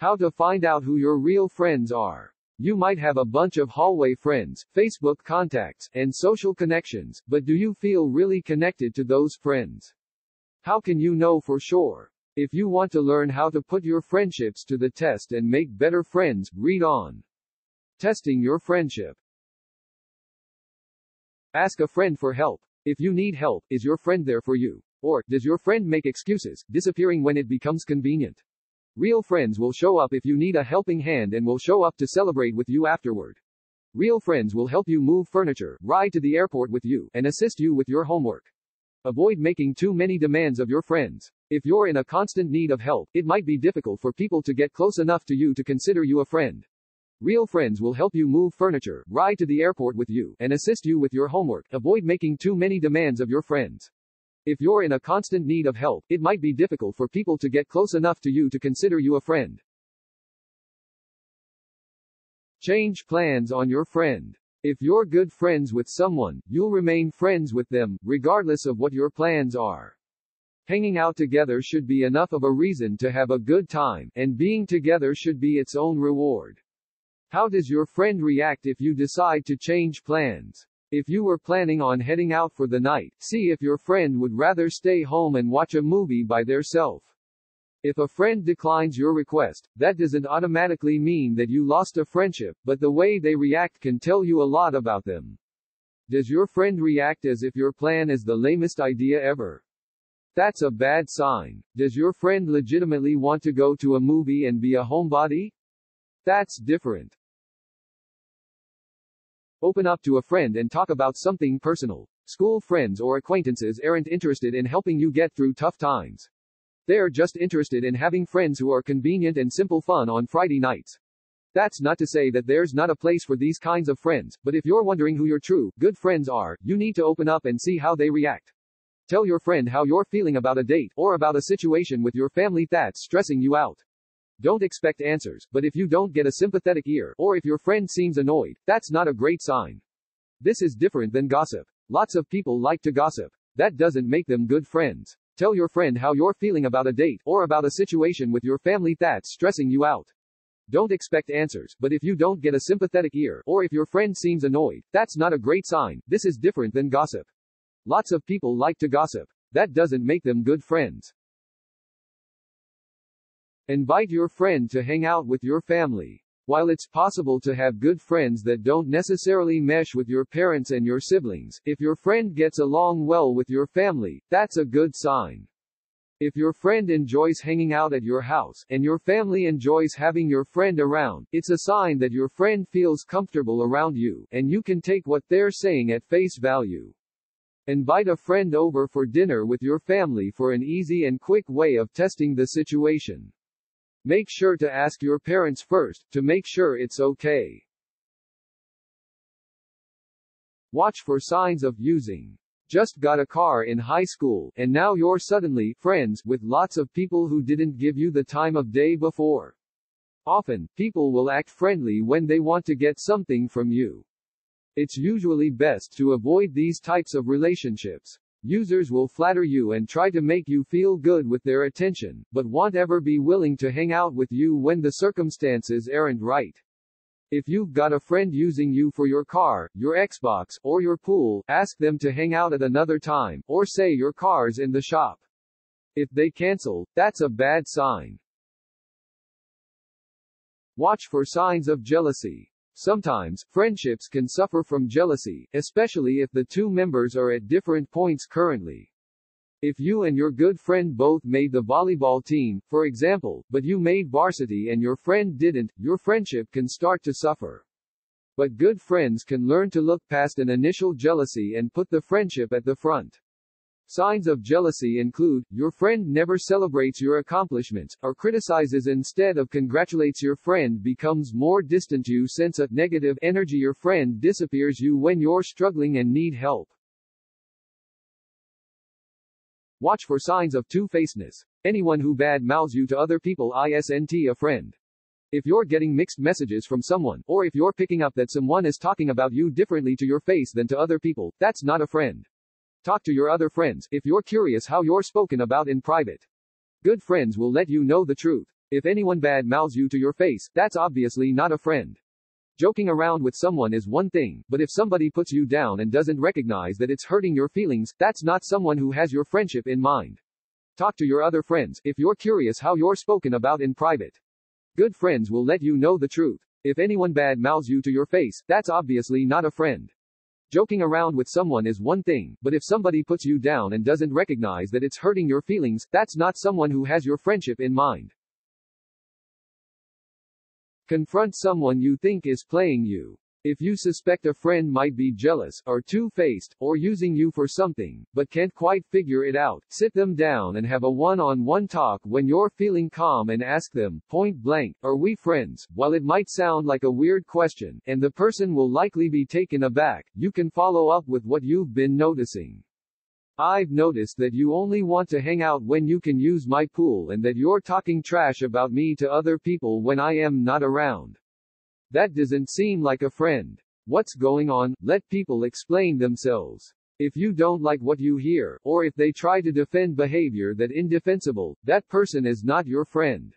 How to find out who your real friends are. You might have a bunch of hallway friends, Facebook contacts, and social connections, but do you feel really connected to those friends? How can you know for sure? If you want to learn how to put your friendships to the test and make better friends, read on. Testing your friendship. Ask a friend for help. If you need help, is your friend there for you? Or, does your friend make excuses, disappearing when it becomes convenient? Real friends will show up if you need a helping hand and will show up to celebrate with you afterward. Real friends will help you move furniture, ride to the airport with you, and assist you with your homework. Avoid making too many demands of your friends. If you're in a constant need of help, it might be difficult for people to get close enough to you to consider you a friend. Real friends will help you move furniture, ride to the airport with you, and assist you with your homework. Avoid making too many demands of your friends. If you're in a constant need of help, it might be difficult for people to get close enough to you to consider you a friend. Change plans on your friend. If you're good friends with someone, you'll remain friends with them, regardless of what your plans are. Hanging out together should be enough of a reason to have a good time, and being together should be its own reward. How does your friend react if you decide to change plans? If you were planning on heading out for the night, see if your friend would rather stay home and watch a movie by theirself. If a friend declines your request, that doesn't automatically mean that you lost a friendship, but the way they react can tell you a lot about them. Does your friend react as if your plan is the lamest idea ever? That's a bad sign. Does your friend legitimately want to go to a movie and be a homebody? That's different. Open up to a friend and talk about something personal. School friends or acquaintances aren't interested in helping you get through tough times. They're just interested in having friends who are convenient and simple fun on Friday nights. That's not to say that there's not a place for these kinds of friends, but if you're wondering who your true, good friends are, you need to open up and see how they react. Tell your friend how you're feeling about a date, or about a situation with your family that's stressing you out. Don't expect answers, but if you don't get a sympathetic ear, or if your friend seems annoyed, that's not a great sign. This is different than gossip. Lots of people like to gossip. That doesn't make them good friends. Tell your friend how you're feeling about a date, or about a situation with your family that's stressing you out. Don't expect answers, but if you don't get a sympathetic ear, or if your friend seems annoyed, that's not a great sign. This is different than gossip. Lots of people like to gossip. That doesn't make them good friends. Invite your friend to hang out with your family. While it's possible to have good friends that don't necessarily mesh with your parents and your siblings, if your friend gets along well with your family, that's a good sign. If your friend enjoys hanging out at your house, and your family enjoys having your friend around, it's a sign that your friend feels comfortable around you, and you can take what they're saying at face value. Invite a friend over for dinner with your family for an easy and quick way of testing the situation. Make sure to ask your parents first, to make sure it's okay. Watch for signs of using. Just got a car in high school, and now you're suddenly friends with lots of people who didn't give you the time of day before. Often, people will act friendly when they want to get something from you. It's usually best to avoid these types of relationships. Users will flatter you and try to make you feel good with their attention, but won't ever be willing to hang out with you when the circumstances aren't right. If you've got a friend using you for your car, your Xbox, or your pool, ask them to hang out at another time, or say your car's in the shop. If they cancel, that's a bad sign. Watch for signs of jealousy. Sometimes, friendships can suffer from jealousy, especially if the two members are at different points currently. If you and your good friend both made the volleyball team, for example, but you made varsity and your friend didn't, your friendship can start to suffer. But good friends can learn to look past an initial jealousy and put the friendship at the front. Signs of jealousy include, your friend never celebrates your accomplishments, or criticizes instead of congratulates your friend becomes more distant you sense a negative energy your friend disappears you when you're struggling and need help. Watch for signs of two-facedness. Anyone who bad mouths you to other people isn't a friend. If you're getting mixed messages from someone, or if you're picking up that someone is talking about you differently to your face than to other people, that's not a friend. Talk to your other friends if you're curious how you're spoken about in private. Good friends will let you know the truth. If anyone bad mouths you to your face, that's obviously not a friend. Joking around with someone is one thing, but if somebody puts you down and doesn't recognize that it's hurting your feelings, that's not someone who has your friendship in mind. Talk to your other friends if you're curious how you're spoken about in private. Good friends will let you know the truth. If anyone bad mouths you to your face, that's obviously not a friend. Joking around with someone is one thing, but if somebody puts you down and doesn't recognize that it's hurting your feelings, that's not someone who has your friendship in mind. Confront someone you think is playing you. If you suspect a friend might be jealous, or two-faced, or using you for something, but can't quite figure it out, sit them down and have a one-on-one talk when you're feeling calm and ask them, point blank, are we friends? While it might sound like a weird question, and the person will likely be taken aback, you can follow up with what you've been noticing. I've noticed that you only want to hang out when you can use my pool and that you're talking trash about me to other people when I am not around. That doesn't seem like a friend. What's going on? Let people explain themselves. If you don't like what you hear, or if they try to defend behavior that indefensible, that person is not your friend.